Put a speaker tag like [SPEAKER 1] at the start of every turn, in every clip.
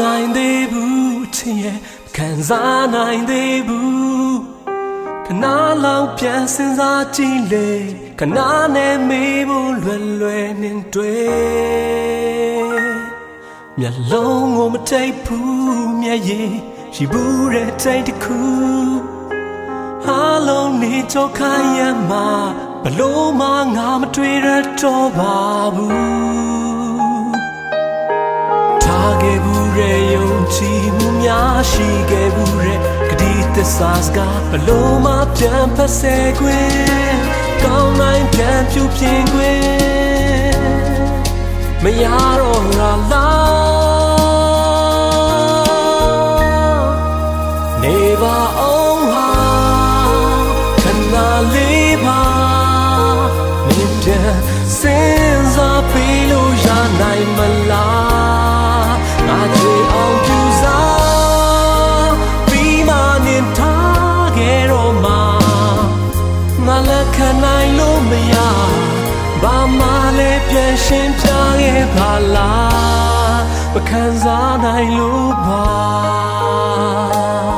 [SPEAKER 1] နိုင်သေးဘူးချင်ရဲ့ခံစားနိုင်သေးဘူးခဏလောက်ပြန်စဉ်းစားကြည့်လေခဏနဲ့မေးဖို့လွယ်လွယ်နဲ့တွေ့မျက်လုံးကိုမထိတ်ဘူးမျက်ရည်ရှိဘူးတဲ့တိတ်တစ်ခုအားလုံးနေကြောခိုင်းရမှာဘလို့မှငါမတွေ့ရတော့ပါဘူး ရှိခဲ့ဘူးရဲ့ကတိသစ္စာစကားဘလို့မှပြန်ဖက်ဆဲခွင့်ကောင်းနိုင်ပြန်ပြူပြင်းခွင့်မရတော့လားနေပါအောင်ဟာခဏလေးပါမြင်ပြ ရှင်းပြခဲ့ပါလားမခံစားနိုင်လို့ပါပြ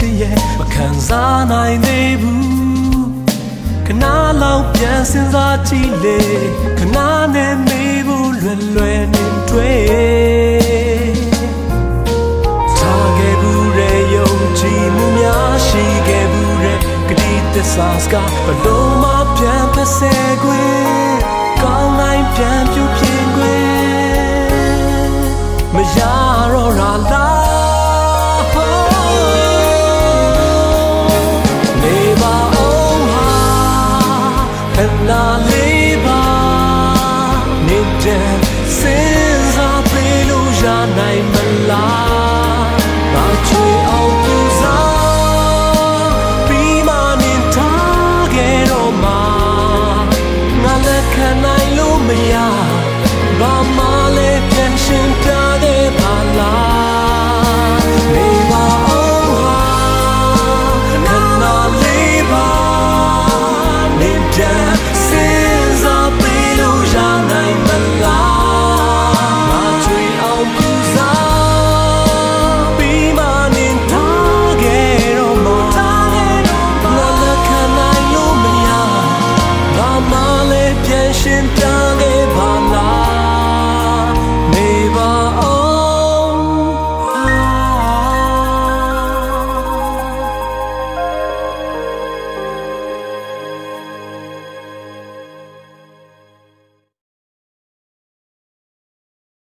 [SPEAKER 1] ချစ်ရဲ့မခံစားနိုင်သေးဘူးခဏလောက်ပြန်စဉ်းစားကြည့်လေခဏနဲ့မေးဖို့လွယ်လွယ်နဲ့တွေ့ထားခဲ့ဘူးတဲ့ယုံကြည်မှုများရှိခဲ့ဘူးတဲ့ကတိသစ္စာစကားဘလို့မှပြန်ဖက်ဆဲခွင့်ကောင်းနိုင်ပြန်ပြူပြင်းခွင့် ခဏ